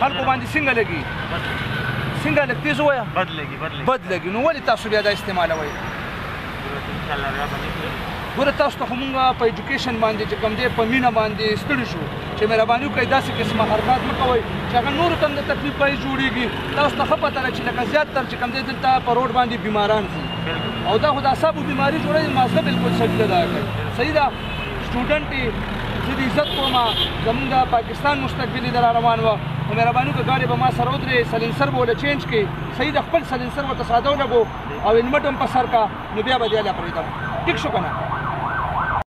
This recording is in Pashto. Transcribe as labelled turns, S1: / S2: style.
S1: خلکو باندې څنګه لګي څنګه لګ تیز وای
S2: بد لګي بد لګي
S1: بد لګي نو ولی تاسو بیا دا
S2: استعمالوي
S1: ګوره تاسو ته موږ په اډوکیشن باندې چې کوم دی په مینه باندې ستړي شو چې مهرباني وکړئ داسې قسمه حرکات مه کوئ چې هغه نورو ته هم د تکلیف پای جوړېږي تاسو ته ښه پته ده چې لکه زیات تر چې کوم دی دلته په روډ باندې بیماران ځي او دا خو د اعصابو بیماري جوړوي مازغه بلکل سړي ته دا کوي صحیح ده سټوډنټ دی زه دې عزت کوم زمونږ د پاکستان مستقبل در روان و او مهرباني وکړه ګاډي به ما سره ودرې سلنسر به ول چینج کړي صحیح د خپل سلنسر ورته ساده ولګو او هلمټ هم په سر کا نو بیا به دې هله پرېږدم ټیک شو که نه